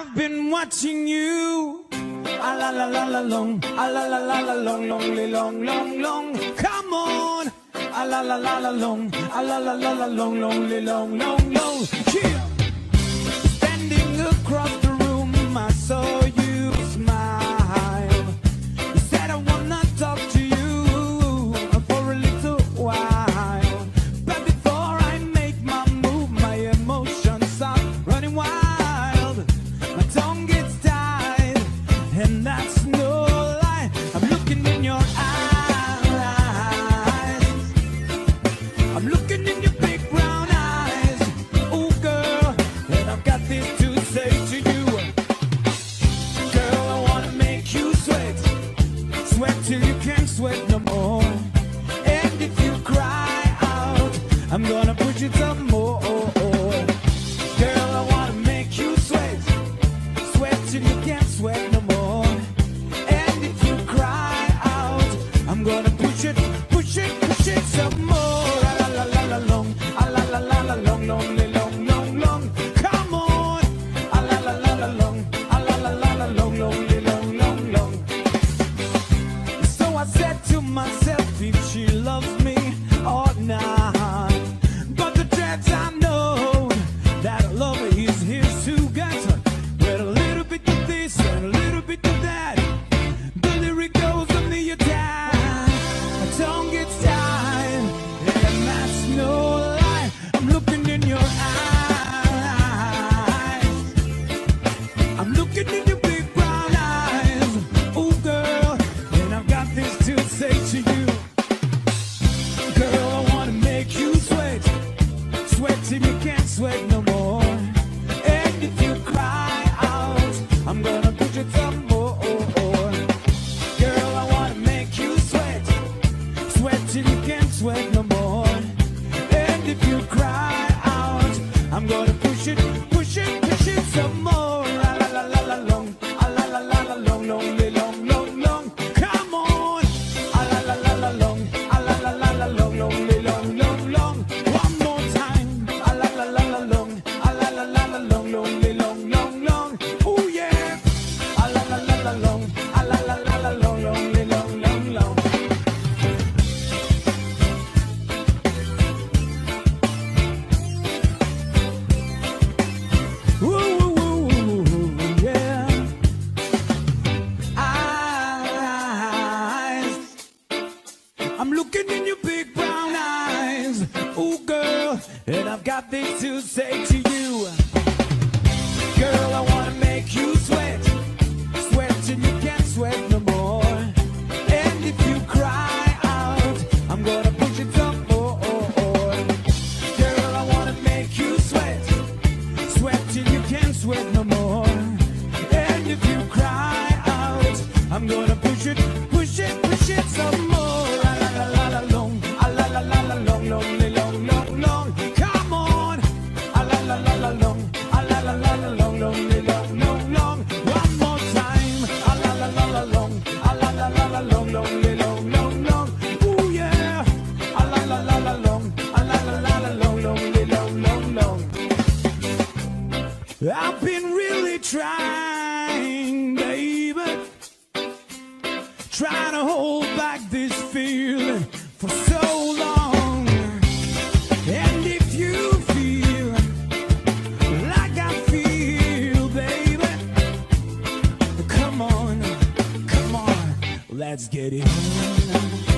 I've been watching you. A la la la la long, a la la la la long, lonely long, long, long. Come on. A la la la la long, a la la la la long, lonely long, long, long. Yeah. Standing across the push it, push it some more. La la la la long, la la la la long, long. you can't sweat no more. And if you cry out, I'm gonna some more. Girl, I wanna make you sweat. Sweat till you can't sweat no more. And if you cry out, I'm gonna push it, push it, push it some more. La la la la long, la la la la long, long. nothing to say to I've been really trying, baby. Trying to hold back this feeling for so long. And if you feel like I feel, baby, come on, come on, let's get it.